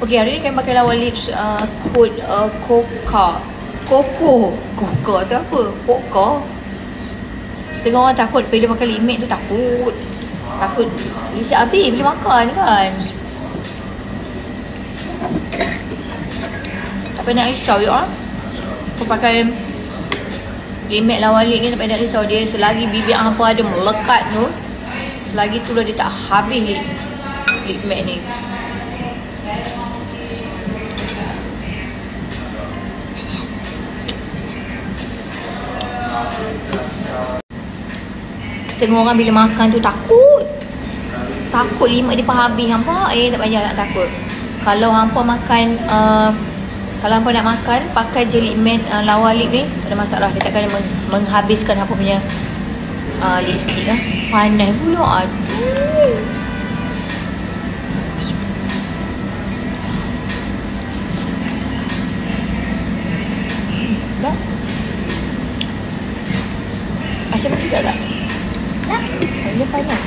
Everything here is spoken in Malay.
Okey, hari ni kami pakai lawan lips uh, kod uh, Coca. Coco. Coca tu apa? Coca. Setengah orang takut bila makan lip matte tu takut. Takut isi habis bila makan kan. Tak payah nak risau je orang. Aku pakai lip matte lawan lip ni tak payah nak risau dia selagi bibir apa ada melekat tu. Selagi tu lah dia tak habis matte ni. Setengah orang bila makan tu takut. Takut lima dia pun habis. Hampa Eh tak payah nak takut. Kalau hampa makan uh, Kalau hampa nak makan Pakai je lip matte uh, lawa lip ni. Tak ada masalah. Dia takkan meng menghabiskan hampa punya uh, Lipstick lah Panas pula. Aduh. Macam juga tak? Tak Dia panas